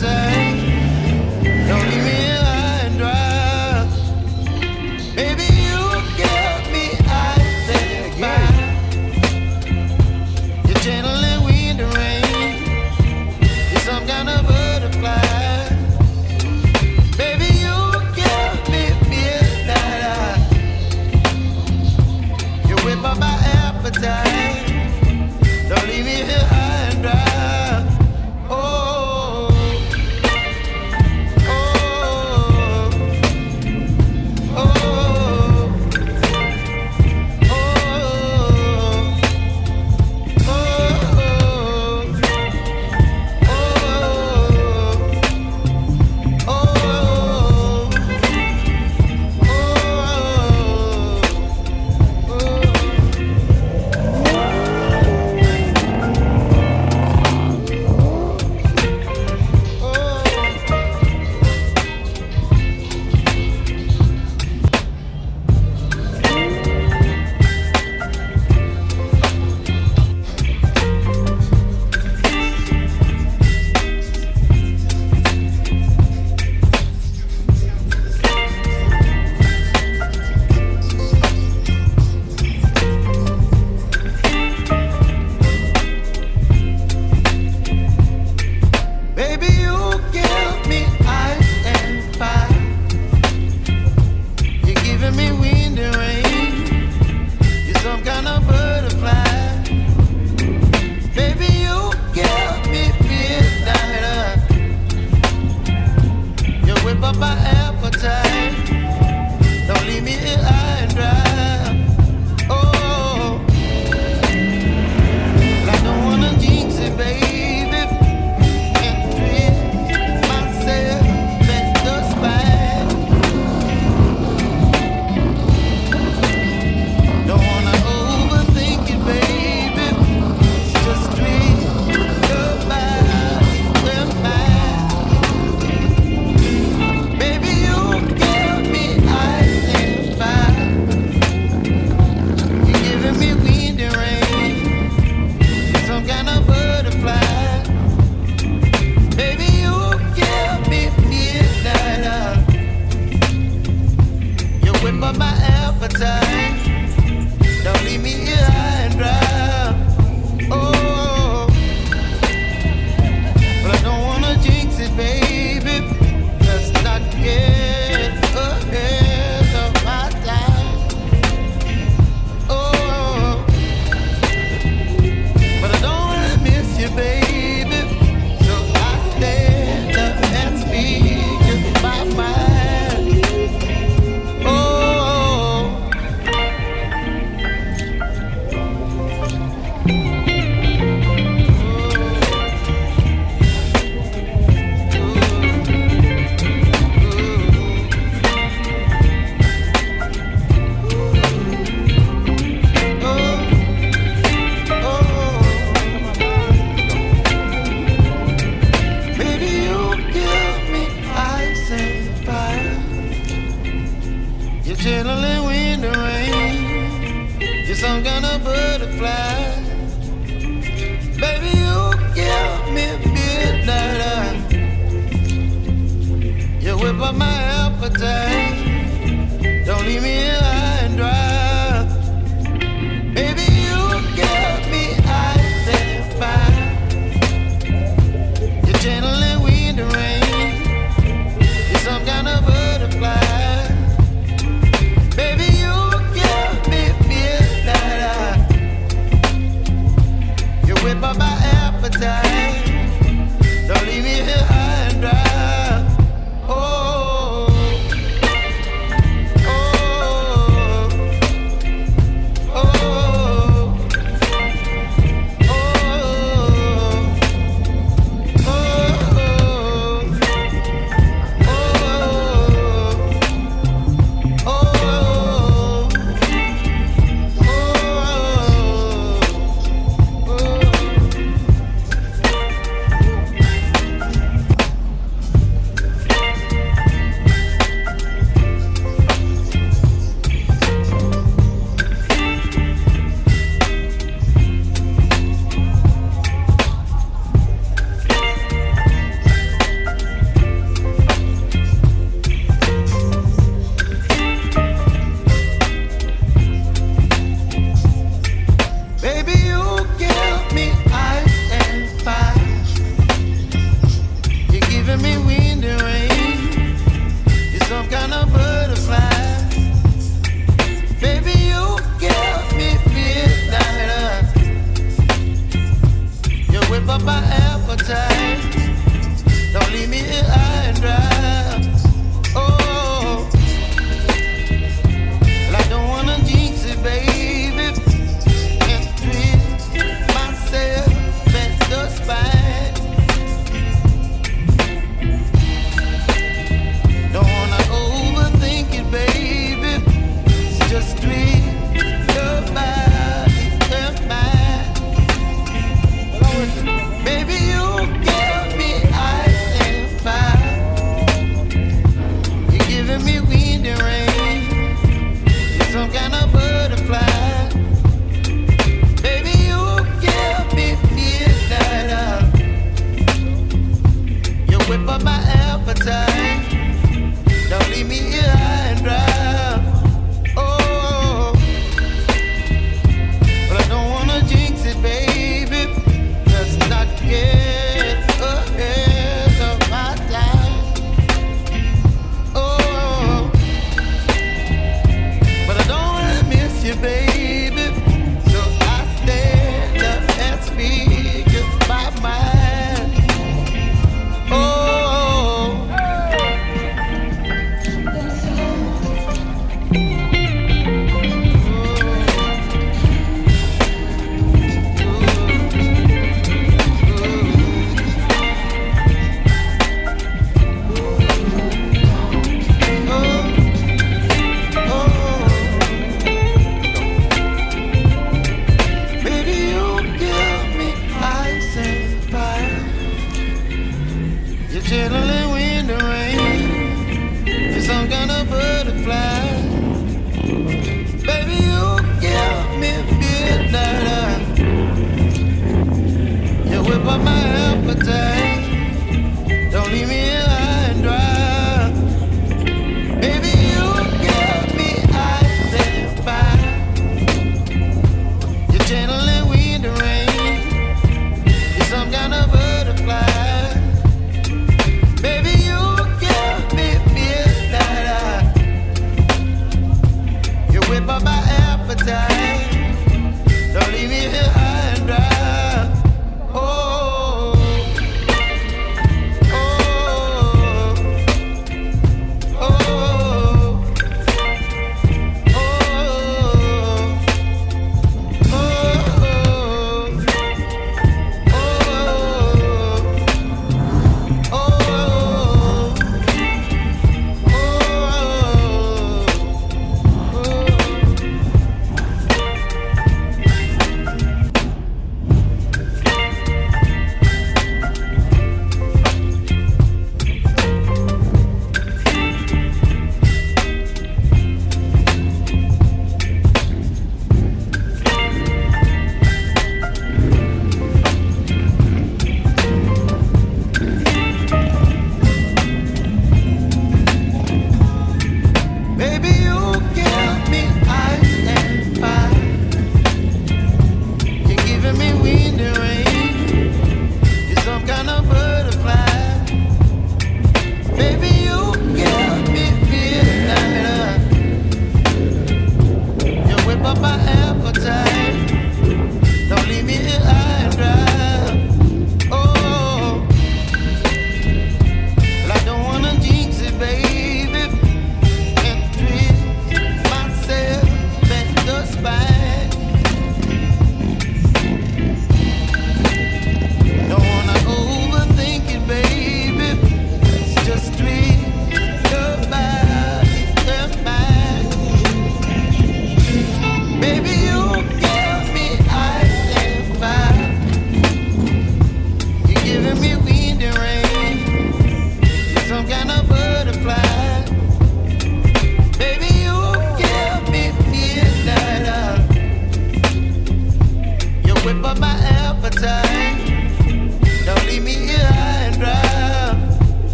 day.